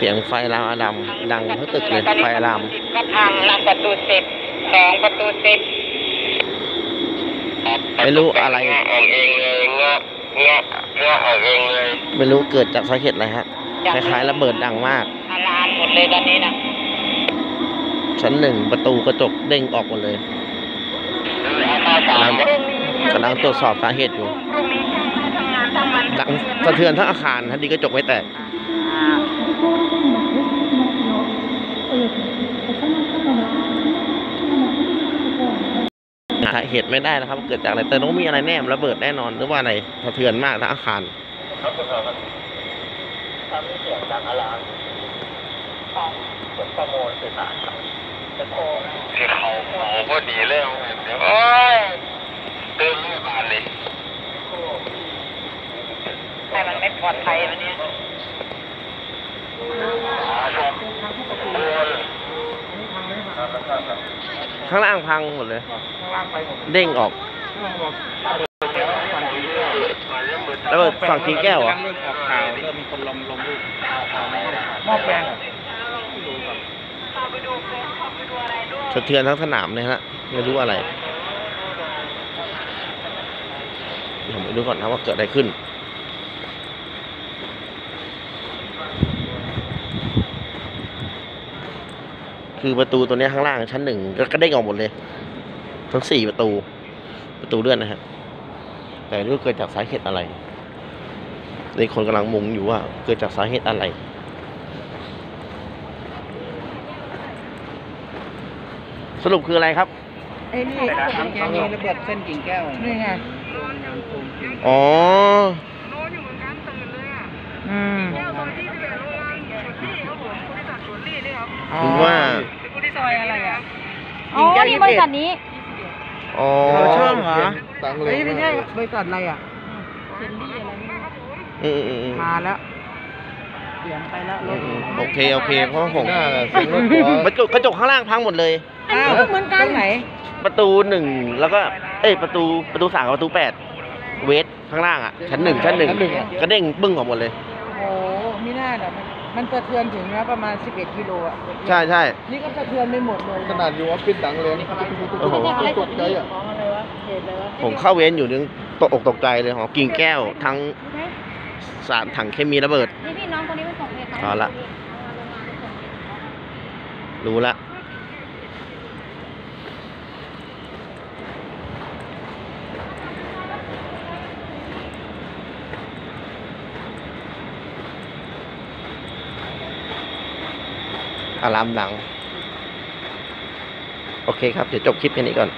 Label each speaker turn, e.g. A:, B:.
A: เสียงไฟลามอะดำดังทั้งตึกเลยไฟอะลาม
B: ก็พังลำประตูสิบสองประตูสิบ
A: ไม่รู้อะไร
C: เงาะออกเองเลยเงาะเงาะเงาะออกเองเลย
A: ไม่รู้เกิดจากสาเหตุอะไรฮะคล้ายๆระเบิดดังมาก
B: อารามหมดเลยตอนนี้นะ
A: ชั้นหนึ่งประตูกระจกเด้งออกหมดเลย
C: อาคาสาม
A: กำลังตรวจสอบสาเหตุอยู่
B: พรุ่งนี้ทำงานทั้งวัน
A: ดังสะเทือนทั้งอาคารทันทีกระจกไม่แตก สาเหตุไม่ได้นะครับ เกิดจากอะไรแต่ต้องมีอะไรแน่มระเบิดแน่นอนหรือว่าอะไรสะเทือนมากทั้งอาคาร
C: ครับคุณครับถ้ามีเสียงดังอลามของประโมลสื่อสารครับจะโทรคือเขาเขาพอดีเลยเอาเดี๋ยวโอ้ยเติมไม่บานเลย
B: ให้มันไม่ปลอดภัยวันนี้
A: ข้างล่างพังหมดเลยเด้งออกแล้วฝั่งกิ่งแก้วเหรอ
D: เริ่มออกข่าวเริ่มมีคนลงลงรูปหม้อแปลง
A: สะเทือนทั้งสนามเลยฮะ ไม่รู้อะไรเดี๋ยวผมไปดูก่อนนะว่าเกิดอะไรขึ้น คือประตูตัวเนี้ยข้างล่างชั้นหนึ่งก็กระเด้งออกหมดเลย ทั้งสี่ประตู ประตูเลื่อนนะฮะแต่ไม่รู้เกิดจากสาเหตุอะไรในคนกำลังมุงอยู่ว่า เกิดจากสาเหตุอะไรสรุปคืออะไรครับ
D: ไอ้นี่แกมีระเบิดเส้นกิ่งแก้ว
B: นี่ไง
A: อ๋อ
B: อื
A: ถึงว่า
B: ที่ซอยอะไรอะ
E: อ๋อนี่บริษัทนี้
A: อ๋อ
D: เราช่องเหรอ
A: เฮ้ยไม่ใช่
D: บริษัทอะไรอะ
A: อืมอืมอืม
D: มาแล้วเปลี่ยนไปแล้วร
A: อื
D: ถ
A: มอืมโอเคโอเคเพราะว่าผม
C: เสียงรถหัว
A: กระจกกระจกข้างล่างพังหมดเลย
E: อันนี้ก็เหมือนกัน
D: ตรงไหน
A: ประตูหนึ่งแล้วก็ เอ้ยประตูประตูสามกับประตูแปดเวทข้างล่างอะชั้นหนึ่งชั้นหนึ่งกระเด้งบึ้งออกหมดเลย
D: โอ้โหมีหน้าเนี่ยมัน มันสะเทือนถึงนะประมาณ 11กิโลอะ
A: ใช่ใช่
D: นี่ก็สะเทือนไปหมดเลย
C: ขนาดอยู่ออฟฟิศดังเลย
A: โอ้โห
C: ตกใจอะ
D: ของอะไรวะเหตุอะไรวะ
A: ผมเข้าเว้นอยู่นึงตกอกตกใจเลยของกิ่งแก้วทั้งสารถังเคมีระเบิด
E: นี่พี่น้องคนนี้เป็นของเพจ
A: เอาละรู้ละ อารามหลัง โอเคครับ เดี๋ยวจบคลิปแค่นี้ก่อน